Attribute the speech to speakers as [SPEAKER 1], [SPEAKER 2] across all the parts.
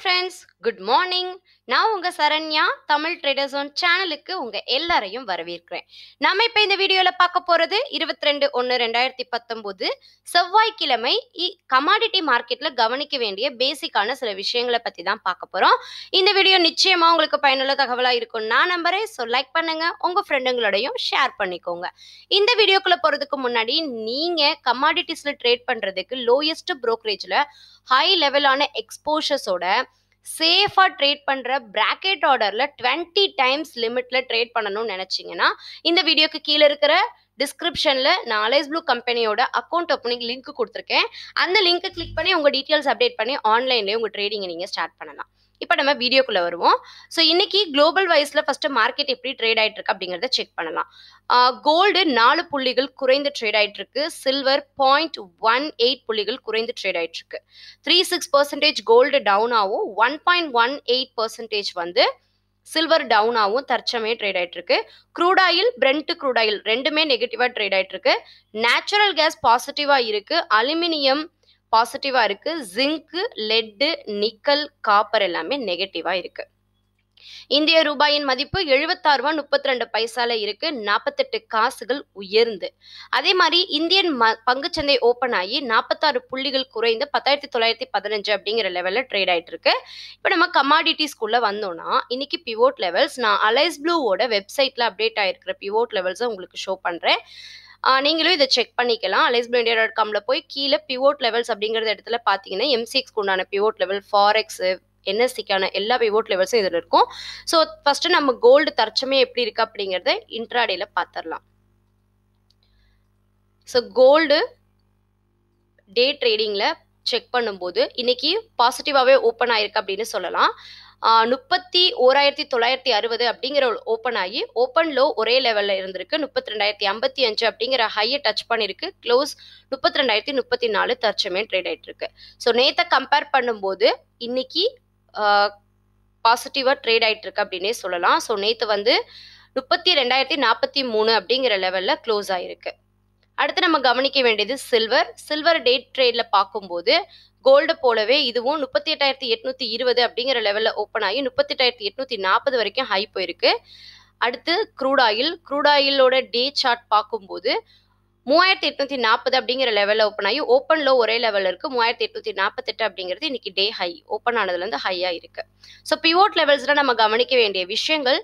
[SPEAKER 1] Friends good morning நான் உங்கள் Saranya Tamil traders one சேனலுக்கு உங்கள் எல்லாரையும் வரவேற்கிறேன். நம்ம இப்போ இந்த வீடியோவில் பார்க்க போகிறது இருபத்தி ரெண்டு ஒன்று ரெண்டாயிரத்தி பத்தொம்போது செவ்வாய்க்கிழமை கமாடிட்டி மார்க்கெட்டில் கவனிக்க வேண்டிய பேசிக்கான சில விஷயங்களை பற்றி தான் பார்க்க போகிறோம் இந்த வீடியோ நிச்சயமாக உங்களுக்கு பயனுள்ள தகவலாக இருக்கும் நான் நம்புறேன். ஸோ லைக் பண்ணுங்கள் உங்கள் ஃப்ரெண்டுங்களோடையும் ஷேர் பண்ணிக்கோங்க. இந்த வீடியோக்குள்ளே போகிறதுக்கு முன்னாடி நீங்கள் கமாடிட்டிஸில் ட்ரேட் பண்ணுறதுக்கு லோயஸ்ட் ப்ரோக்கரேஜில் ஹை லெவலான எக்ஸ்போஷர்ஸோட சேஃபா ட்ரேட் பண்ற பிராக்கெட் ஆர்டர்ல டுவெண்ட்டி டைம்ஸ் லிமிட்ல ட்ரேட் பண்ணணும்னு நினைச்சீங்கன்னா இந்த வீடியோக்கு கீழே இருக்கிற டிஸ்கிரிப்ஷனில் நான் அலைஸ் ப்ளூ கம்பெனியோட அக்கௌண்ட் ஓப்பனிங் லிங்க் கொடுத்துருக்கேன். அந்த லிங்க்கை கிளிக் பண்ணி உங்கள் டீட்டெயில்ஸ் அப்டேட் பண்ணி ஆன்லைன்லேயே உங்கள் ட்ரேடிங்கை நீங்கள் ஸ்டார்ட் பண்ணலாம். இப்போ நம்ம வீடியோக்குள்ளே வருவோம். ஸோ இன்னைக்கு குளோபல் வைஸில் ஃபஸ்ட்டு மார்க்கெட் எப்படி ட்ரேட் ஆயிட்டு இருக்கு செக் பண்ணலாம். கோல்டு நாலு புள்ளிகள் குறைந்து ட்ரேட் ஆயிட்டு இருக்கு சில்வர் பாயிண்ட் ஒன் எயிட் புள்ளிகள் குறைந்து ட்ரேட் ஆகிட்டுருக்கு three six percentage gold down ஆகும் one point one eight percentage வந்து சில்வர் டவுன் ஆகும் தற்சமே ட்ரேட் ஆயிட்டு இருக்கு crude oil brent crude oil ரெண்டுமே நெகட்டிவா ட்ரேட் ஆயிட்டு இருக்கு நேச்சுரல் கேஸ் பாசிட்டிவா இருக்கு. அலுமினியம் பாசிட்டிவாக இருக்குது ஜிங்க்கு லெட்டு நிக்கல் காப்பர் எல்லாமே நெகட்டிவாக இருக்குது இந்திய ரூபாயின் மதிப்பு எழுபத்தாறு ரூபாய் முப்பத்தி ரெண்டு பைசால இருக்கு. நாற்பத்தெட்டு காசுகள் உயர்ந்து. அதே மாதிரி இந்தியன் ம பங்குச்சந்தை ஓப்பன் ஆகி நாற்பத்தாறு புள்ளிகள் குறைந்து பத்தாயிரத்தி தொள்ளாயிரத்தி பதினஞ்சு அப்படிங்கிற லெவல்ல ட்ரேட் ஆயிட்டு இருக்கு. இப்போ நம்ம கமாடிட்டிஸ்குள்ள வந்தோம்னா இன்னைக்கு பிவோட் லெவல்ஸ் நான் அலைஸ் ப்ளூவோட வெப்சைட்ல அப்டேட் ஆயிருக்கிற பிவோட் லெவல்ஸை உங்களுக்கு ஷோ பண்றேன். நீங்களும் இதை செக் பண்ணிக்கலாம். அலைஸ் இண்டியா டாட் காம்ல போய் கீழே பிவோட் லெவல்ஸ் அப்படிங்கிற இடத்துல பார்த்தீங்கன்னா எம்சிஎக்ஸ்க்கு உண்டான பிவோட் லெவல் ஃபாரெக்ஸு என்எஸ்சிக்கான எல்லா பிவோட் லெவல்ஸும் இதில் இருக்கும். ஸோ ஃபஸ்ட்டு நம்ம கோல்டு தற்சமே எப்படி இருக்குது அப்படிங்கிறத இன்ட்ராடேல பார்த்துடலாம் ஸோ கோல்டு டே ட்ரேடிங்கில் செக் பண்ணும்போது இன்னைக்கு பாசிட்டிவாகவே ஓப்பன் ஆயிருக்கு அப்படின்னு சொல்லலாம். முப்பத்தி ஓராயிரத்தி தொள்ளாயிரத்தி அறுபது அப்படிங்கிற ஓப்பன் ஆகி ஓப்பன் லோ ஒரே லெவலில் இருந்திருக்கு. முப்பத்தி ரெண்டாயிரத்தி ஐம்பத்தி அஞ்சு அப்படிங்கிற ஹையை டச் பண்ணியிருக்கு க்ளோஸ் முப்பத்தி ரெண்டாயிரத்தி முப்பத்தி நாலு தற்சமே ட்ரேட் ஆகிட்டு இருக்கு. ஸோ நேற்றை கம்பேர் பண்ணும்போது இன்னைக்கு பாசிட்டிவாக ட்ரேட் ஆகிட்டு இருக்கு அப்படின்னே சொல்லலாம். ஸோ நேற்று வந்து முப்பத்தி ரெண்டாயிரத்தி நாற்பத்தி மூணு அப்படிங்கிற லெவலில் க்ளோஸ் ஆகிருக்கு அடுத்து நம்ம கவனிக்க வேண்டியது சில்வர் சில்வர் டேட் ட்ரேட்ல பார்க்கும்போது கோல்டு போலவே இதுவும் முப்பத்தி எட்டாயிரத்தி எட்நூத்தி இருபது அப்படிங்கிற லெவலில் ஓப்பன் ஆகி முப்பத்தி எட்டாயிரத்தி எட்நூத்தி நாற்பது வரைக்கும் ஹை போயிருக்கு. அடுத்து க்ரூட் ஆயில் க்ரூட் ஆயிலோட டே சார்ட் பார்க்கும்போது மூவாயிரத்தி எட்நூத்தி நாற்பது அப்படிங்கிற லெவலில் ஓப்பன் ஆகி ஓப்பன்ல ஒரே லெவலில் இருக்கு. மூவாயிரத்தி எட்நூத்தி நாற்பத்தெட்டு அப்படிங்கிறது இன்னைக்கு டே ஹை ஓப்பன் ஆனதுலேருந்து ஹையாக இருக்கு. ஸோ பிவோட் லெவல்ஸ்ல நம்ம கவனிக்க வேண்டிய விஷயங்கள்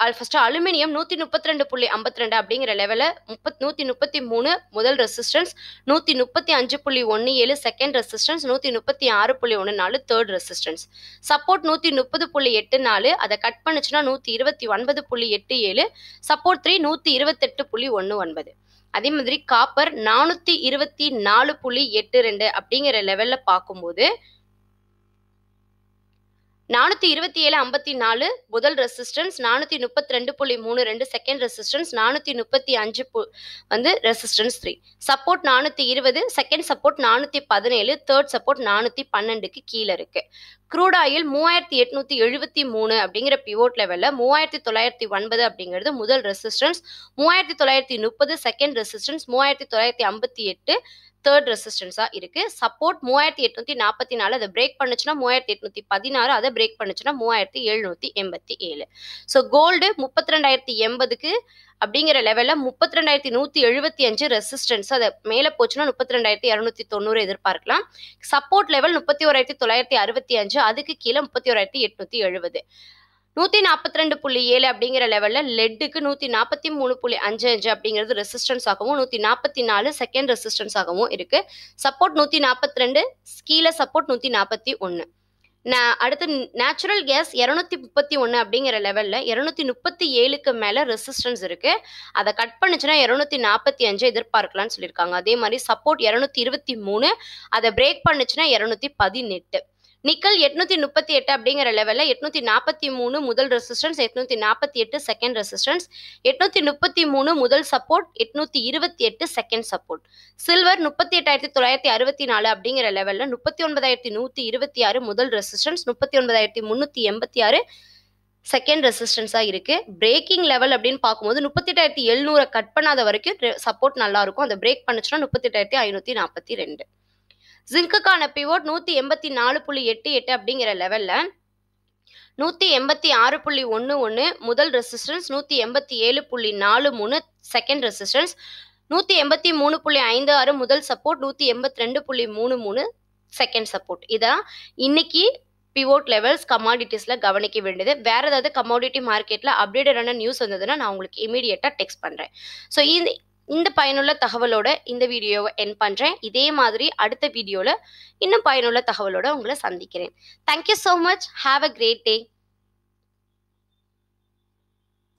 [SPEAKER 1] ஃபர்ஸ்ட் அலுமினியம் நூற்றி முப்பத்தி ரெண்டு புள்ளி ஐம்பத்தி ரெண்டு அப்படிங்கிற லெவலில் முப்பத் நூற்றி முப்பத்தி மூணு முதல் ரெசிஸ்டன்ஸ் நூற்றி முப்பத்தி அஞ்சு புள்ளி ஒன்று ஏழு செகண்ட் ரெசிஸ்டன்ஸ் நூற்றி முப்பத்தி ஆறு புள்ளி ஒன்று நாலு தேர்ட் ரெசிஸ்டன்ஸ் சப்போர்ட் நூற்றி முப்பது புள்ளி எட்டு நாலு அதை கட் பண்ணுச்சுன்னா நூற்றி இருபத்தி ஒன்பது புள்ளி எட்டு ஏழு சப்போர்ட் த்ரீ நூற்றி இருபத்தெட்டு புள்ளி ஒன்று ஒன்பது. அதே மாதிரி காப்பர் நானூற்றி இருபத்தி நாலு புள்ளி எட்டு ரெண்டு அப்படிங்கிற லெவலில் பார்க்கும்போது நானூற்றி இருபத்தி ஏழு ஐம்பத்தி நாலு முதல் ரெசிஸ்டன்ஸ் நானூற்றி முப்பத்தி ரெண்டு புள்ளி மூணு ரெண்டு செகண்ட் ரெசிஸ்டன்ஸ் நானூற்றி முப்பத்தி அஞ்சு பு வந்து ரெசிஸ்டன்ஸ் த்ரீ சப்போர்ட் நானூற்றி இருபது செகண்ட் சப்போர்ட் நானூற்றி பதினேழு தேர்ட் சப்போர்ட் நானூற்றி பன்னெண்டுக்கு கீழே இருக்குது க்ரூட் ஆயில் மூவாயிரத்தி எட்நூத்தி எழுபத்தி மூணு அப்படிங்கிற பிவோட் லெவலில் மூவாயிரத்தி தொள்ளாயிரத்தி ஒன்பது அப்படிங்கிறது முதல் ரெசிஸ்டன்ஸ் மூவாயிரத்தி தொள்ளாயிரத்தி முப்பது செகண்ட் ரெசிஸ்டன்ஸ் மூவாயிரத்தி தொள்ளாயிரத்தி ஐம்பத்தி எட்டு தேர்ட் ரெசிஸ்டன்ஸாக இருக்குது சப்போர்ட் மூவாயிரத்தி எட்நூத்தி நாற்பத்தி நாலு அதை பிரேக் பண்ணுச்சுன்னா மூவாயிரத்தி எட்நூற்றி பதினாறு அதை பிரேக் பண்ணுச்சுன்னா மூவாயிரத்தி எழுநூற்றி எண்பத்தி ஏழு. ஸோ கோல்டு முப்பத்தி ரெண்டாயிரத்தி எண்பதுக்கு அப்படிங்கிற லெவலில் முப்பத்தி ரெண்டாயிரத்தி நூற்றி எழுபத்தி அஞ்சு ரெசிஸ்டன்ஸ் அதை மேலே போச்சுன்னா முப்பத்தி ரெண்டாயிரத்தி இரநூத்தி தொண்ணூறு எதிர்பார்க்கலாம். சப்போர்ட் லெவல் முப்பத்தி ஓராயிரத்தி தொள்ளாயிரத்தி அறுபத்தி அஞ்சு அதுக்கு கீழே முப்பத்தி ஓராயிரத்தி எட்நூத்தி எழுபது நூற்றி நாற்பத்தி ரெண்டு புள்ளி ஏழு அப்படிங்கிற லெவலில் லெட்டுக்கு நூற்றி நாற்பத்தி மூணு புள்ளி அஞ்சு அஞ்சு அப்படிங்கிறது ரெசிஸ்டன்ஸ் ஆகவும் நூற்றி நாற்பத்தி நாலு செகண்ட் ரெசிஸ்டன்ஸ் ஆகவும் இருக்கு. சப்போர்ட் நூற்றி நாற்பத்தி ரெண்டு கீழே சப்போர்ட் நூற்றி நாற்பத்தி ஒன்று அடுத்து நேச்சுரல் கேஸ் இரநூத்தி முப்பத்தி ஒன்று அப்படிங்கிற லெவலில் இரநூத்தி முப்பத்தி ஏழுக்கு மேலே ரெசிஸ்டன்ஸ் இருக்குது அதை கட் பண்ணுச்சுன்னா இரநூத்தி நாற்பத்தி அஞ்சு எதிர்பார்க்கலாம்னு சொல்லியிருக்காங்க. அதே மாதிரி சப்போர்ட் இரநூத்தி இருபத்தி மூணு அதை பிரேக் பண்ணுச்சுன்னா இரநூத்தி பதினெட்டு. நிக்கல் எட்நூத்தி முப்பத்தி எட்டு அப்படிங்கிற லெவலில் எட்நூத்தி நாற்பத்தி மூணு முதல் ரெசிஸ்டன்ஸ் எட்நூத்தி நாற்பத்தி எட்டு செகண்ட் ரெசிஸ்டன்ஸ் எட்நூத்தி முப்பத்தி மூணு முதல் சப்போர்ட் எட்நூத்தி இருபத்தி எட்டு செகண்ட் சப்போர்ட் சில்வர் முப்பத்தி எட்டாயிரத்தி தொள்ளாயிரத்தி அறுபத்தி நாலு அப்படிங்கிற லெவலில் முப்பத்தி ஒன்பதாயிரத்தி நூற்றி இருபத்தி ஆறு முதல் ரெசிஸ்டன்ஸ் முப்பத்தி ஒன்பதாயிரத்தி முந்நூற்றி எண்பத்தி ஆறு செகண்ட் ரெசிஸ்டன்ஸாக இருக்குது பிரேக்கிங் லெவல் அப்படின்னு பார்க்கும்போது முப்பத்தெட்டாயிரத்தி எழுநூறை கட் பண்ணாத வரைக்கும் சப்போர்ட் நல்லாயிருக்கும் அந்த அதை பிரேக் பண்ணுச்சுன்னா முப்பத்தெட்டாயிரத்தி ஐநூற்றி நாற்பத்தி ரெண்டு. ஜிங்க்குக்கான பிவோட் நூற்றி எண்பத்தி நாலு புள்ளி எட்டு எட்டு அப்படிங்கிற லெவலில் நூற்றி எண்பத்தி ஆறு புள்ளி ஒன்று ஒன்று முதல் ரெசிஸ்டன்ஸ் நூற்றி எண்பத்தி ஏழு புள்ளி நாலு மூணு செகண்ட் ரெசிஸ்டன்ஸ் நூற்றி எண்பத்தி மூணு புள்ளி ஐந்து ஆறு முதல் சப்போர்ட் நூற்றி எண்பத்தி ரெண்டு புள்ளி மூணு மூணு செகண்ட் சப்போர்ட் இதான் இன்னைக்கு பிவோட் லெவல்ஸ் கமாடிட்டிஸில் கவனிக்க வேண்டியது. வேறு ஏதாவது கமாடிட்டி மார்க்கெட்டில் அப்டேட்டடான நியூஸ் வந்ததுன்னா நான் உங்களுக்கு இமீடியட்டாக டெக்ஸ்ட் பண்ணுறேன் ஸோ இந்த இந்த பயனுள்ள தகவலோட இந்த வீடியோவை என் பண்ணுறேன் இதே மாதிரி அடுத்த வீடியோவில் இன்னும் பயனுள்ள தகவலோட உங்களை சந்திக்கிறேன். Thank you so much have a great day